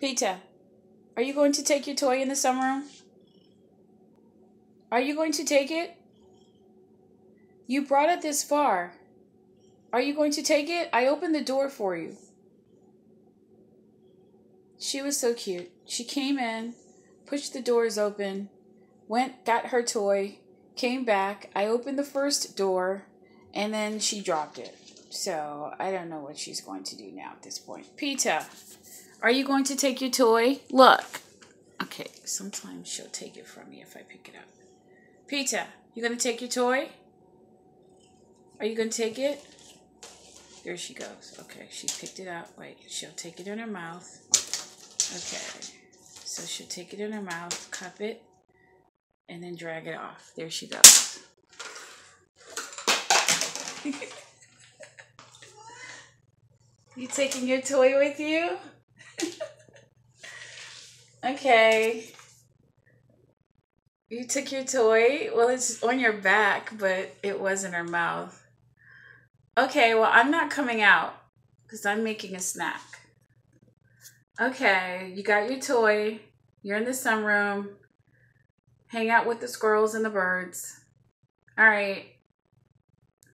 Petah, are you going to take your toy in the sunroom? Are you going to take it? You brought it this far. Are you going to take it? I opened the door for you. She was so cute. She came in, pushed the doors open, went, got her toy, came back. I opened the first door, and then she dropped it. So I don't know what she's going to do now at this point. Petah, are you going to take your toy? Look. Okay, sometimes she'll take it from me if I pick it up. Petah, you going to take your toy? Are you going to take it? There she goes. Okay, she picked it up. Wait, she'll take it in her mouth. Okay, so she'll take it in her mouth, cup it, and then drag it off. There she goes. you taking your toy with you? Okay. You took your toy? Well, it's on your back, but it was in her mouth. Okay, well, I'm not coming out because I'm making a snack. Okay, you got your toy. You're in the sunroom. Hang out with the squirrels and the birds. All right.